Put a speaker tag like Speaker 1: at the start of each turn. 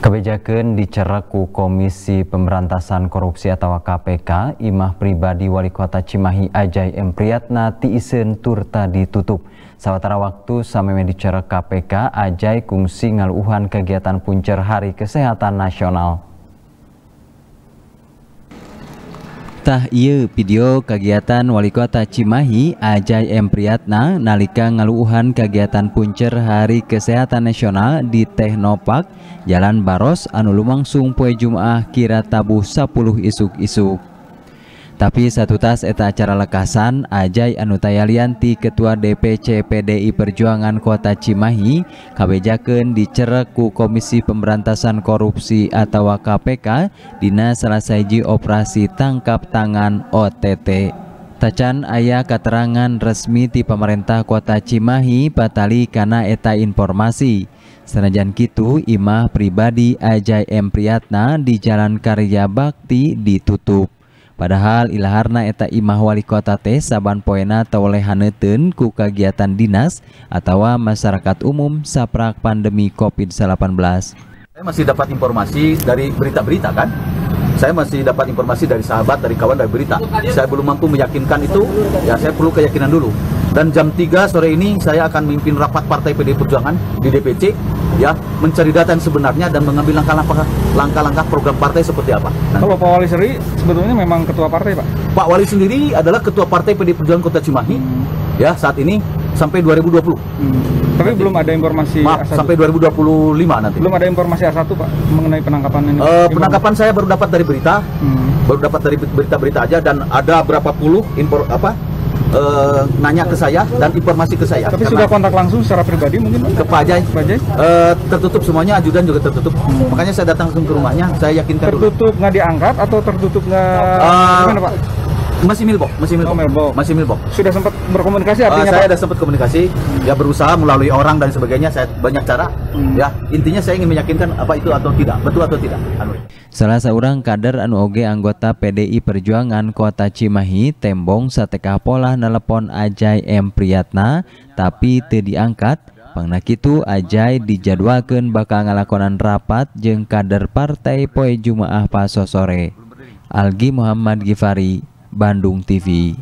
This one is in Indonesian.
Speaker 1: Kebijakan dicereku Komisi Pemberantasan Korupsi atau KPK, imah pribadi Wali Kota Cimahi Ajay M. Priyatna tiisen turta ditutup. Sawatara waktu sampai dicerek KPK, Ajay kungsi ngaluhan kegiatan puncer Hari Kesehatan Nasional. Tah iya video kegiatan Wali Kota Cimahi Ajay M. Priyatna nalika ngaluuhan kegiatan puncer Hari Kesehatan Nasional di Teknopark Jalan Baros anu lumangsung poe Jumaah kira tabuh 10 isuk-isuk. Tapi satu tas eta acara lekasan Ajay Anu Tayalianti Ketua DPC PDI Perjuangan Kota Cimahi kabejakeun dicerek Komisi Pemberantasan Korupsi atau KPK dina selesai operasi tangkap tangan OTT. Tacan ayah keterangan resmi di pemerintah kota Cimahi batali karena eta informasi. Senajan kitu imah pribadi Ajay M. Priyatna di Jalan Karya Bakti ditutup. Padahal ilaharna eta imah wali kota teh saban poena toleh haneteun ku kegiatan dinas atau masyarakat umum saprak pandemi COVID-19.
Speaker 2: Saya masih dapat informasi dari berita-berita kan? Saya masih dapat informasi dari sahabat, dari kawan, dari berita. Saya belum mampu meyakinkan itu, ya saya perlu keyakinan dulu. Dan jam 3 sore ini saya akan memimpin rapat Partai PD Perjuangan di DPC ya mencari data yang sebenarnya dan mengambil langkah-langkah langkah-langkah program partai seperti apa.
Speaker 3: Nanti. Kalau Pak Wali sendiri sebetulnya memang ketua partai Pak?
Speaker 2: Pak Wali sendiri adalah ketua partai PD Perjuangan Kota Cimahi hmm. ya saat ini sampai 2020. Hmm.
Speaker 3: Tapi belum ada informasi
Speaker 2: Maaf, A1. sampai 2025 nanti.
Speaker 3: Belum ada informasi A1 Pak mengenai penangkapan ini.
Speaker 2: Uh, penangkapan saya baru dapat dari berita. Hmm. Baru dapat dari berita-berita aja dan ada berapa puluh impor apa uh, nanya ke saya dan informasi ke saya.
Speaker 3: Tapi sudah kontak langsung secara pribadi mungkin
Speaker 2: ke Pak Ajay. Pak Ajay? Uh, tertutup semuanya, ajudan juga tertutup. Hmm. Makanya saya datang ke rumahnya, saya yakinkan
Speaker 3: tertutup nggak diangkat atau tertutup nggak? Uh,
Speaker 2: gimana Pak? Masih milbok, masih milbok. Oh, milbok. Masih milbok.
Speaker 3: Sudah sempat berkomunikasi artinya
Speaker 2: uh, saya ada sempat komunikasi, hmm. ya berusaha melalui orang dan sebagainya, saya banyak cara. Hmm. Ya, intinya saya ingin meyakinkan apa itu atau tidak, betul atau tidak. Anu.
Speaker 1: Salah seorang kader anu oge anggota PDI Perjuangan Kota Cimahi tembong sateka pola nelpon Ajay M Priyatna tapi teu diangkat Pangna kitu Ajay dijadwalkeun bakal ngalakonan rapat jeung kader partai poe Jumaah paso sore. Algi Muhammad Gifari Bandung TV